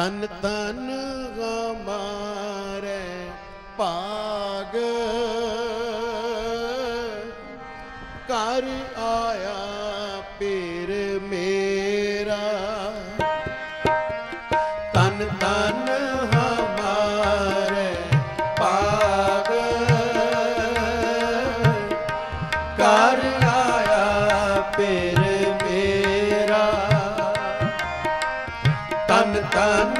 ਤਨ ਤਨ ਹਮਾਰੇ ਭਾਗ। ਕਰ ਆਇਆ ਪੀਰ ਮੇਰਾ। ਤਨ ਤਨ ਹਮਾਰੇ ਭਾਗ। ਕਰ ਤਨ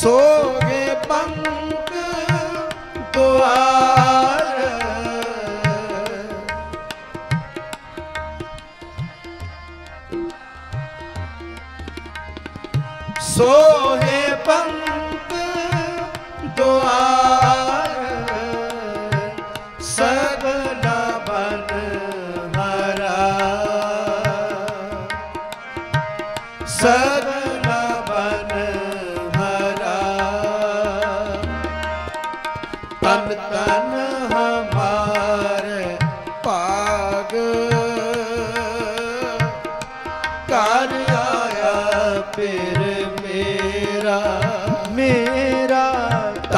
ਸੋਗੇ ਪੰਕ ਦੁਆਰ। ਸੋਹੇ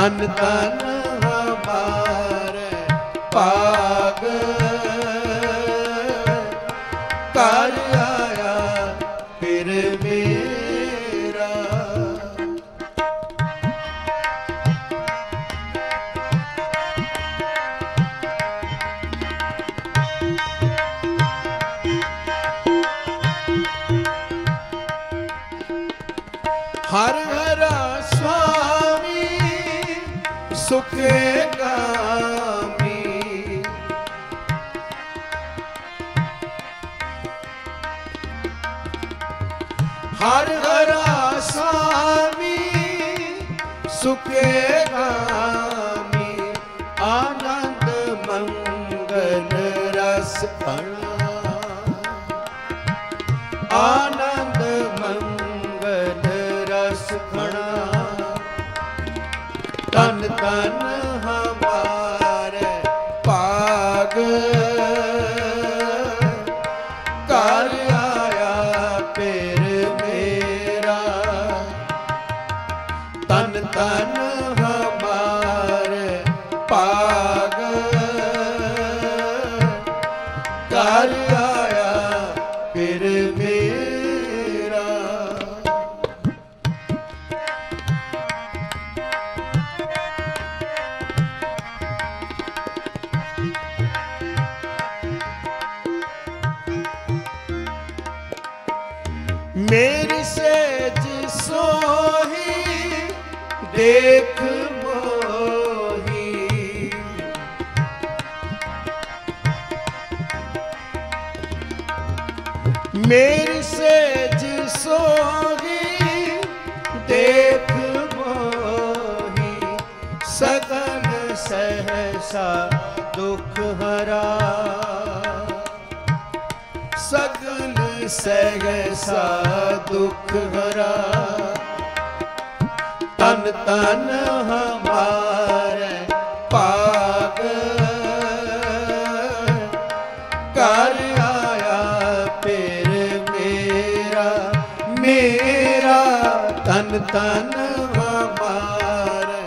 ਤਨ ਤਨ ਸੁਖੇ ਗਾਮੀ ਹਰ ਹਰਾ ਸੁਆਮੀ ਸੁਖੇ ਗਾਮੀ ਆਨੰਦ ਮੰਗਲ ਰਸ ਅਣਾ ਆਨੰਦ ਤਨ ਮੇਰੀ ਸੇਜ ਸੋਹੀ ਦੇਖ ਮੋਹੀ ਸਗਨ ਸਹਸਾ ਦੁਖ ਹਰਾ ਸਗਨ ਸਹਸਾ ਦੁਖ ਹਰਾ ਤਨ ਤਨ ਹਮਾਰੇ ਤਨ ਤਨ ਹਮਾਰੇ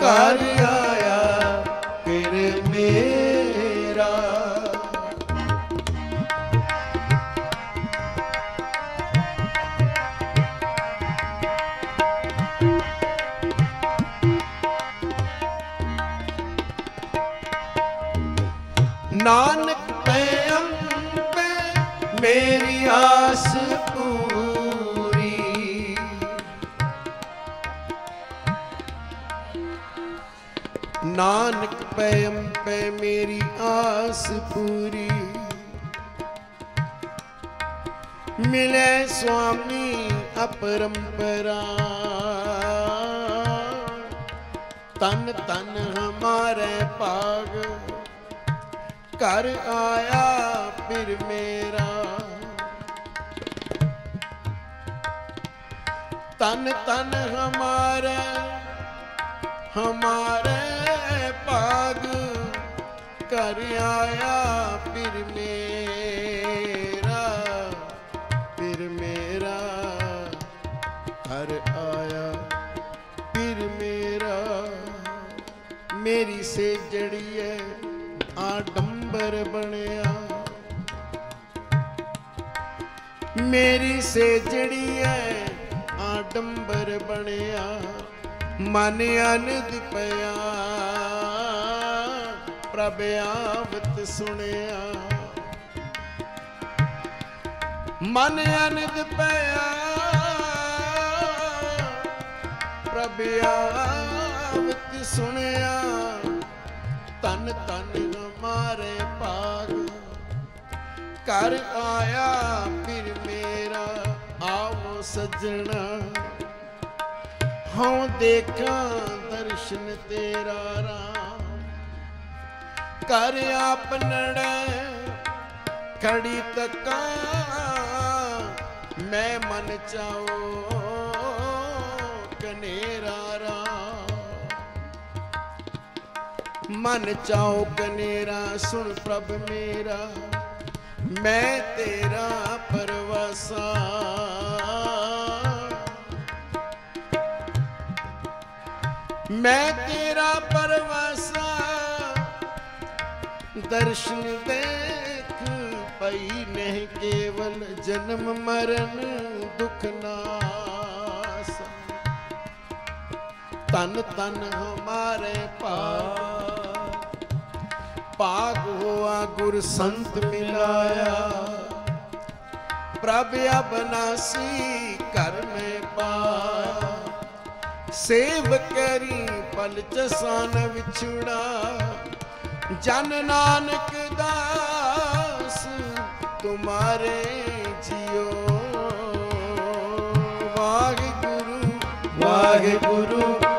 ਕਰ ਆਇਆ ਫਿਰ ਮੇਰਾ। ਨਾਨਕ ਪੈ ਅੰਬੇ ਮੇਰੀ ਆਸ ਪੂਰੀ। ਨਾਨਕ ਪੈ ਅੰਬੇ ਮੇਰੀ ਆਸ ਪੂਰੀ। ਮਿਲੇ ਸੁਆਮੀ ਅਪਰੰਪਰਾ ਤਨ ਤਨ ਹਮਾਰੇ ਭਾਗ। ਘਰ ਆਇਆ ਫਿਰ ਮੇਰਾ। ਤਨ ਤਨ ਹਮਾਰੇ ਹਮਾਰੇ ਭਾਗ ਘਰ ਆਇਆ ਫਿਰ ਮੇਰਾ ਫਿਰ ਮੇਰਾ। ਘਰ ਆਇਆ ਫਿਰ ਮੇਰਾ। ਮੇਰੀ ਸੇ ਜੜੀ ਹੈ ਆਡੰਬਰ ਬਣਿਆ। ਮੇਰੀ ਸੇਜੜੀ ਐ, ਆਡੰਬਰ ਬਣਿਆ। ਮਨ ਅਨੰਦ ਪਿਆ, ਪ੍ਰਭ ਆਵਤ ਸੁਣਿਆ। ਮਨ ਅਨੰਦ ਪਿਆ, ਪ੍ਰਭ ਆਵਤ ਸੁਣਿਆ। ਤਨ ਤਨ ਹਮਾਰੇ ਭਾਗ ਕਰ ਆਇਆ ਫਿਰ ਮੇਰਾ ਆਵੋ ਸੱਜਣਾ। ਹਉ ਦੇਖਾਂ ਦਰਸ਼ਨ ਤੇਰਾ ਰਾਮ। ਕਰ ਆਪ ਖੜੀ ਤੱਕਾਂ। ਮੈਂ ਮਨ ਚਾਓ ਮਨ ਚਾਓ ਕਨੇਰਾ, ਸੁਣ ਪ੍ਰਭ ਮੇਰਾ, ਮੈਂ ਤੇਰਾ ਪਰਵਸਾ। ਮੈਂ ਤੇਰਾ ਪਰਵਸਾ, ਦਰਸ਼ਨ ਦੇਖ ਪਈ ਨਹੀਂ ਕੇਵਲ, ਜਨਮ ਮਰਨ ਦੁਖ ਨਾਸ। ਤਨ ਤਨ ਹਮਾਰੇ ਪਾ ਭਾਗ ਹੋਆ, ਗੁਰ ਸੰਤ ਮਿਲਾਇਆ। ਪ੍ਰਭ ਅਬਨਾਸੀ ਕਰ ਮੈਂ ਪਾਇਆ। ਸੇਵ ਕਰੀ ਪਲ ਚਸਾਨ ਵਿਛੜਾ। ਜਨ ਨਾਨਕ ਦਾਸ ਤੁਮਾਰੇ ਜਿਉ ਵਾਹਿਗੁਰੂ ਵਾਹਿਗੁਰੂ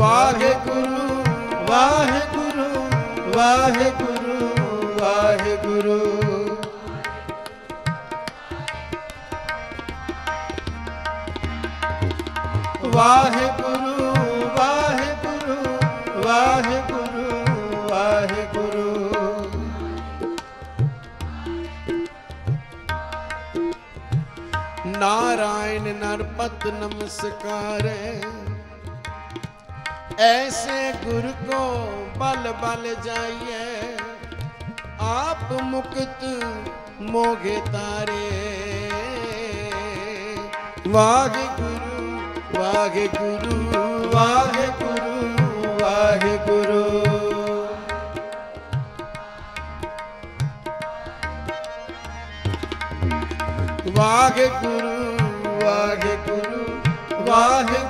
ਵਾਹਿਗੁਰੂ ਵਾਹਿਗੁਰੂ ਵਾਹਿਗੁਰੂ ਵਾਹਿਗੁਰੂ। ਵਾਹਿਗੁਰੂ ਵਾਹਿਗੁਰੂ ਨਾਰਾਇਣ ਨਰਪਤ ਨਮਸਕਾਰੈ। ਐਸੇ ਗੁਰ ਕੋ ਬਲ ਬਲ ਜਾਈਏ ਆਪ ਮੁਕਤ ਮੋਗੇ ਤਾਰੇ ਵਾਹਿਗੁਰੂ ਵਾਹਿਗੁਰੂ ਵਾਹਿਗੁਰੂ ਵਾਹਿਗੁਰੂ ਵਾਹਿਗੁਰੂ ਵਾਹਿਗੁਰੂ ਵਾਹਿਗੁਰੂ